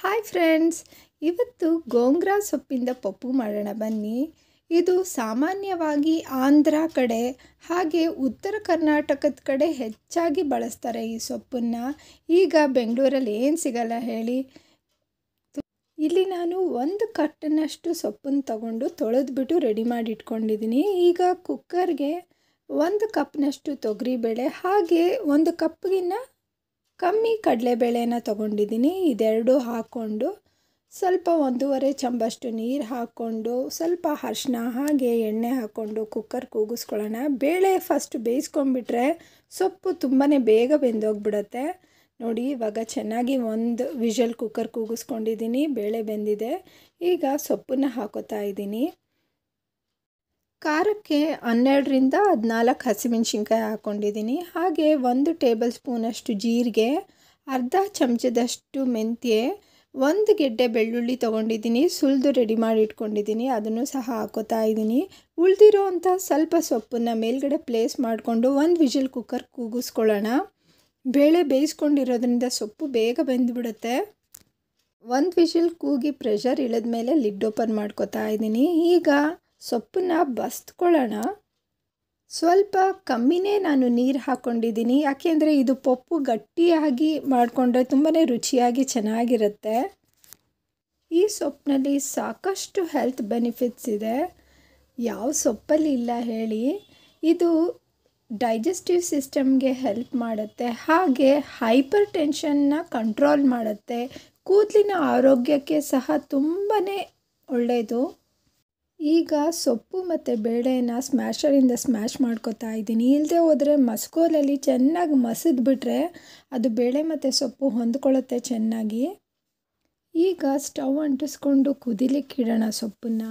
Hi friends ಇವತ್ತು ಗೋಂಗ್ರಾ ಸೊಪ್ಪಿಂದ ಪಪ್ಪು ಮಾಡೋಣ ಬನ್ನಿ. ಇದು ಸಾಮಾನ್ಯವಾಗಿ ಆಂಧ್ರ ಕಡೆ, ಹಾಗೆ ಉತ್ತರ ಕರ್ನಾಟಕದ ಕಡೆ ಹೆಚ್ಚಾಗಿ ಬಳಸ್ತಾರೆ ಈ ಸೊಪ್ಪನ್ನು. ಈಗ ಬೆಂಗಳೂರಲ್ಲಿ ಏನು ಸಿಗಲ್ಲ ಹೇಳಿ. ಇಲ್ಲಿ ನಾನು ಒಂದು ಕಟ್ಟನಷ್ಟು ಸೊಪ್ಪನ್ನು ತಗೊಂಡು ತೊಳೆದ್ಬಿಟ್ಟು ರೆಡಿ ಮಾಡಿ ಇಟ್ಕೊಂಡಿದ್ದೀನಿ ಈಗ ಕುಕ್ಕರ್ಗೆ ಒಂದು ಕಪ್ನಷ್ಟು ತೊಗರಿಬೇಳೆ, ಹಾಗೆ ಒಂದು ಕಪ್ಗಿನ್ನ ಕಮ್ಮಿ ಕಡಲೆಬೇಳೆನ ತೊಗೊಂಡಿದ್ದೀನಿ. ಇದೆರಡು ಹಾಕ್ಕೊಂಡು ಸ್ವಲ್ಪ ಒಂದೂವರೆ ಚಂಬಷ್ಟು ನೀರು ಹಾಕ್ಕೊಂಡು ಸ್ವಲ್ಪ ಅರ್ಶಿನ ಹಾಗೆ ಎಣ್ಣೆ ಹಾಕ್ಕೊಂಡು ಕುಕ್ಕರ್ ಕೂಗಿಸ್ಕೊಳ್ಳೋಣ. ಬೇಳೆ ಫಸ್ಟ್ ಬೇಯಿಸ್ಕೊಂಡ್ಬಿಟ್ರೆ ಸೊಪ್ಪು ತುಂಬಾ ಬೇಗ ಬೆಂದೋಗ್ಬಿಡತ್ತೆ. ನೋಡಿ, ಇವಾಗ ಚೆನ್ನಾಗಿ ಒಂದು ವಿಷಲ್ ಕುಕ್ಕರ್ ಕೂಗಿಸ್ಕೊಂಡಿದ್ದೀನಿ. ಬೇಳೆ ಬೆಂದಿದೆ. ಈಗ ಸೊಪ್ಪನ್ನು ಹಾಕೋತಾ ಇದ್ದೀನಿ. ಖಾರಕ್ಕೆ ಹನ್ನೆರಡರಿಂದ ಹದಿನಾಲ್ಕು ಹಸಿಮೆಣ್ಸಿನ್ಕಾಯಿ ಹಾಕ್ಕೊಂಡಿದ್ದೀನಿ. ಹಾಗೆ ಒಂದು ಟೇಬಲ್ ಸ್ಪೂನಷ್ಟು ಜೀರಿಗೆ, ಅರ್ಧ ಚಮಚದಷ್ಟು ಮೆಂತ್ಯೆ, ಒಂದು ಗೆಡ್ಡೆ ಬೆಳ್ಳುಳ್ಳಿ ತೊಗೊಂಡಿದ್ದೀನಿ. ಸುಲಿದು ರೆಡಿ ಮಾಡಿ ಇಟ್ಕೊಂಡಿದ್ದೀನಿ. ಅದನ್ನು ಸಹ ಹಾಕೋತಾ ಇದ್ದೀನಿ. ಉಳಿದಿರೋ ಅಂಥ ಸ್ವಲ್ಪ ಸೊಪ್ಪನ್ನು ಮೇಲ್ಗಡೆ ಪ್ಲೇಸ್ ಮಾಡಿಕೊಂಡು ಒಂದು ವಿಜಿಲ್ ಕುಕ್ಕರ್ ಕೂಗಿಸ್ಕೊಳ್ಳೋಣ. ಬೇಳೆ ಬೇಯಿಸ್ಕೊಂಡಿರೋದ್ರಿಂದ ಸೊಪ್ಪು ಬೇಗ ಬೆಂದುಬಿಡುತ್ತೆ. ಒಂದು ವಿಷಲ್ ಕೂಗಿ ಪ್ರೆಷರ್ ಇಳಿದ ಮೇಲೆ ಲಿಡ್ ಓಪನ್ ಮಾಡ್ಕೋತಾ ಇದ್ದೀನಿ. ಈಗ ಸೊಪ್ಪನ್ನ ಬಸ್ತ್ಕೊಳ್ಳೋಣ. ಸ್ವಲ್ಪ ಕಮ್ಮಿನೇ ನಾನು ನೀರು ಹಾಕ್ಕೊಂಡಿದ್ದೀನಿ ಯಾಕೆಂದರೆ ಇದು ಪಪ್ಪು ಗಟ್ಟಿಯಾಗಿ ಮಾಡಿಕೊಂಡ್ರೆ ತುಂಬಾ ರುಚಿಯಾಗಿ ಚೆನ್ನಾಗಿರುತ್ತೆ. ಈ ಸೊಪ್ಪಿನಲ್ಲಿ ಸಾಕಷ್ಟು ಹೆಲ್ತ್ ಬೆನಿಫಿಟ್ಸ್ ಇದೆ. ಯಾವ ಸೊಪ್ಪಲ್ಲಿ ಇಲ್ಲ ಹೇಳಿ. ಇದು ಡೈಜೆಸ್ಟಿವ್ ಸಿಸ್ಟಮ್ಗೆ ಹೆಲ್ಪ್ ಮಾಡುತ್ತೆ. ಹಾಗೆ ಹೈಪರ್ ಟೆನ್ಷನ್ನ ಕಂಟ್ರೋಲ್ ಮಾಡುತ್ತೆ. ಕೂದಲಿನ ಆರೋಗ್ಯಕ್ಕೆ ಸಹ ತುಂಬಾ ಒಳ್ಳೆಯದು ಈಗ ಸೊಪ್ಪು ಮತ್ತು ಬೇಳೆನ ಸ್ಮ್ಯಾಷರಿಂದ ಸ್ಮ್ಯಾಶ್ ಮಾಡ್ಕೊತಾ ಇದ್ದೀನಿ. ಇಲ್ಲದೆ ಹೋದರೆ ಮಸ್ಕೋಲಲ್ಲಿ ಚೆನ್ನಾಗಿ ಮಸಿದ್ಬಿಟ್ರೆ ಅದು ಬೇಳೆ ಮತ್ತು ಸೊಪ್ಪು ಹೊಂದ್ಕೊಳ್ಳುತ್ತೆ ಚೆನ್ನಾಗಿ. ಈಗ ಸ್ಟವ್ ಅಂಟಿಸ್ಕೊಂಡು ಕುದಿಲಿಕ್ಕೆ ಇಡೋಣ ಸೊಪ್ಪನ್ನು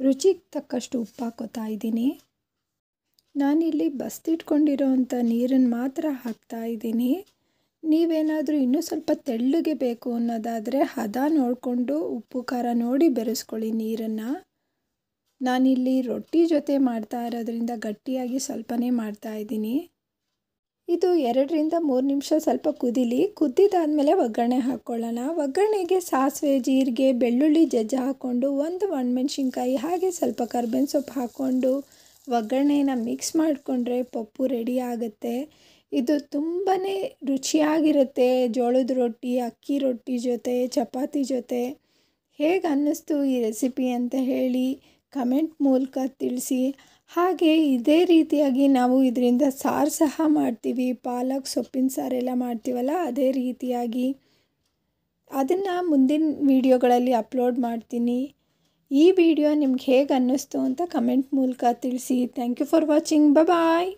ರುಚಿಗೆ ತಕ್ಕಷ್ಟು ಉಪ್ಪು ಹಾಕೋತಾ ಇದ್ದೀನಿ. ನಾನಿಲ್ಲಿ ಬಸ್ತಿಟ್ಕೊಂಡಿರೋ ಅಂಥ ನೀರನ್ನು ಮಾತ್ರ ಹಾಕ್ತಾ ಇದ್ದೀನಿ. ನೀವೇನಾದರೂ ಇನ್ನೂ ಸ್ವಲ್ಪ ತೆಳ್ಳಗೆ ಬೇಕು ಅನ್ನೋದಾದರೆ ಹದ ನೋಡಿಕೊಂಡು ಉಪ್ಪು ಖಾರ ನೋಡಿ ಬೆರೆಸ್ಕೊಳ್ಳಿ ನೀರನ್ನು. ನಾನಿಲ್ಲಿ ರೊಟ್ಟಿ ಜೊತೆ ಮಾಡ್ತಾ ಇರೋದ್ರಿಂದ ಗಟ್ಟಿಯಾಗಿ ಸ್ವಲ್ಪನೇ ಮಾಡ್ತಾ ಇದ್ದೀನಿ. ಇದು ಎರಡರಿಂದ ಮೂರು ನಿಮಿಷ ಸ್ವಲ್ಪ ಕುದಿಲಿ, ಕುದ್ದಿದ್ದಾದಮೇಲೆ ಒಗ್ಗರಣೆ ಹಾಕ್ಕೊಳ್ಳೋಣ. ಒಗ್ಗರಣೆಗೆ ಸಾಸಿವೆ, ಜೀರಿಗೆ, ಬೆಳ್ಳುಳ್ಳಿ, ಜಜ್ಜ ಹಾಕ್ಕೊಂಡು ಒಂದು ಒಣಮೆಣ್ಸಿನ್ಕಾಯಿ, ಹಾಗೆ ಸ್ವಲ್ಪ ಕರ್ಬೇವಿನ ಸೊಪ್ಪು ಹಾಕ್ಕೊಂಡು ಒಗ್ಗರಣೆನ ಮಿಕ್ಸ್ ಮಾಡಿಕೊಂಡ್ರೆ ಪಪ್ಪು ರೆಡಿ ಆಗುತ್ತೆ. ಇದು ತುಂಬಾ ರುಚಿಯಾಗಿರುತ್ತೆ. ಜೋಳದ ರೊಟ್ಟಿ, ಅಕ್ಕಿ ರೊಟ್ಟಿ ಜೊತೆ, ಚಪಾತಿ ಜೊತೆ. ಹೇಗೆ ಅನ್ನಿಸ್ತು ಈ ರೆಸಿಪಿ ಅಂತ ಹೇಳಿ ಕಮೆಂಟ್ ಮೂಲಕ ತಿಳಿಸಿ. ಹಾಗೆ ಇದೇ ರೀತಿಯಾಗಿ ನಾವು ಇದರಿಂದ ಸಾರು ಸಹ ಮಾಡ್ತೀವಿ. ಪಾಲಕ್ ಸೊಪ್ಪಿನ ಸಾರೆಲ್ಲ ಮಾಡ್ತೀವಲ್ಲ, ಅದೇ ರೀತಿಯಾಗಿ. ಅದನ್ನು ಮುಂದಿನ ವೀಡಿಯೋಗಳಲ್ಲಿ ಅಪ್ಲೋಡ್ ಮಾಡ್ತೀನಿ. ಈ ವಿಡಿಯೋ ನಿಮ್ಗೆ ಹೇಗೆ ಅನ್ನಿಸ್ತು ಅಂತ ಕಮೆಂಟ್ ಮೂಲಕ ತಿಳಿಸಿ. Thank you for watching bye